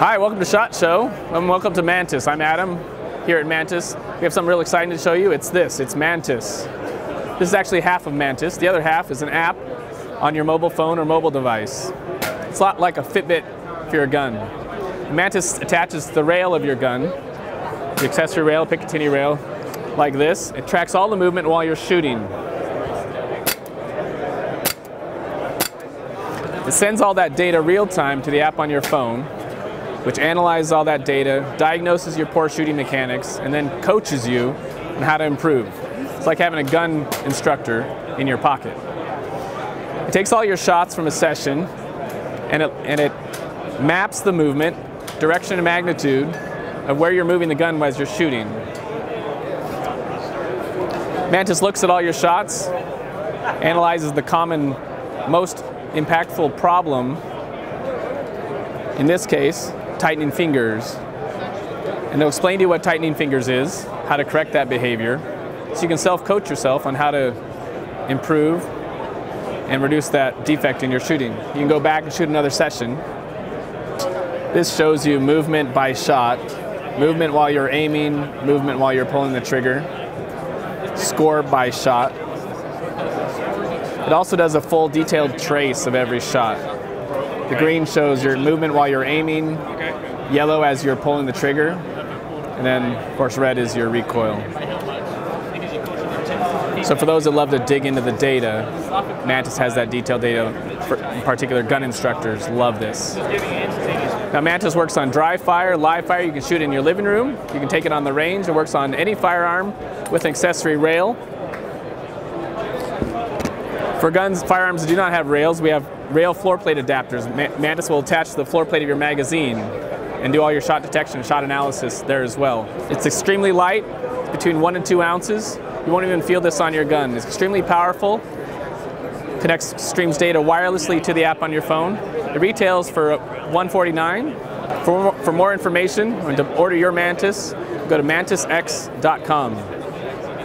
Hi, welcome to SHOT Show, and welcome to Mantis. I'm Adam, here at Mantis. We have something real exciting to show you. It's this, it's Mantis. This is actually half of Mantis. The other half is an app on your mobile phone or mobile device. It's a lot like a Fitbit for your gun. Mantis attaches the rail of your gun, the accessory rail, Picatinny rail, like this. It tracks all the movement while you're shooting. It sends all that data real time to the app on your phone, which analyzes all that data, diagnoses your poor shooting mechanics, and then coaches you on how to improve. It's like having a gun instructor in your pocket. It takes all your shots from a session and it, and it maps the movement, direction and magnitude of where you're moving the gun as you're shooting. Mantis looks at all your shots, analyzes the common, most impactful problem, in this case, tightening fingers. And they'll explain to you what tightening fingers is, how to correct that behavior, so you can self-coach yourself on how to improve and reduce that defect in your shooting. You can go back and shoot another session. This shows you movement by shot, movement while you're aiming, movement while you're pulling the trigger, score by shot. It also does a full detailed trace of every shot. The green shows your movement while you're aiming, yellow as you're pulling the trigger, and then of course red is your recoil. So for those that love to dig into the data, Mantis has that detailed data. For, in particular, gun instructors love this. Now Mantis works on dry fire, live fire. You can shoot in your living room. You can take it on the range. It works on any firearm with an accessory rail. For guns, firearms that do not have rails, we have rail floor plate adapters. Mantis will attach to the floor plate of your magazine and do all your shot detection and shot analysis there as well. It's extremely light, between one and two ounces. You won't even feel this on your gun. It's extremely powerful, connects streams data wirelessly to the app on your phone. It retails for 149 For for more information and to order your Mantis, go to mantisx.com.